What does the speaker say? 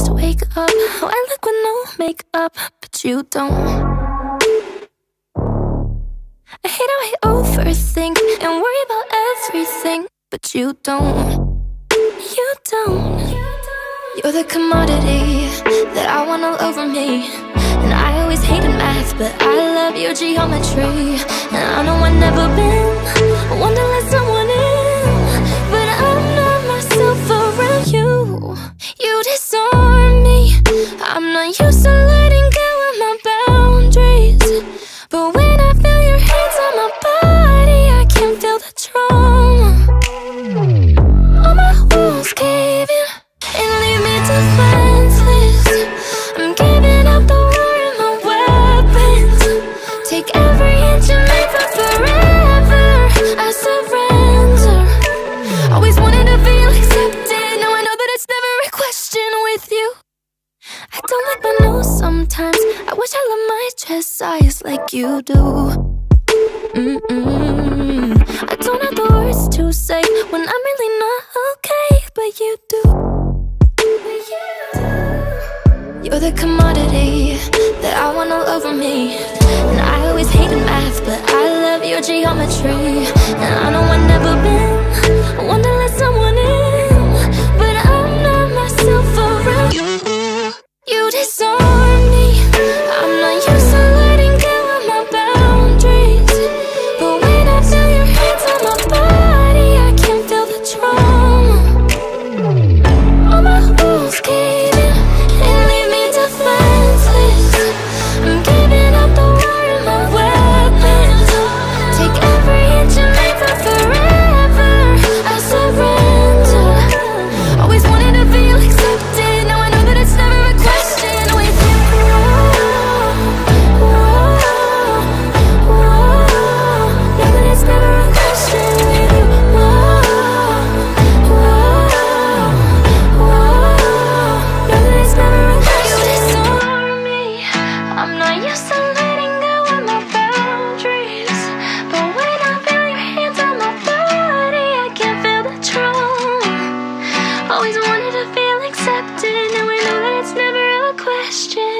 just wake up. Oh, I look with no makeup, but you don't. I hate how I overthink and worry about everything, but you don't. You don't. You're the commodity that I want all over me. And I always hated math, but I love your geometry. And I know I've never been one to let someone in, but I'm not myself around you. Question with you. I don't like my nose sometimes. I wish I loved my chest size like you do. Mm-mm. I don't have the words to say when I'm really not okay, but you do. You're the commodity that I want all over me. And I always hated math, but I love your geometry. And I know I've never question.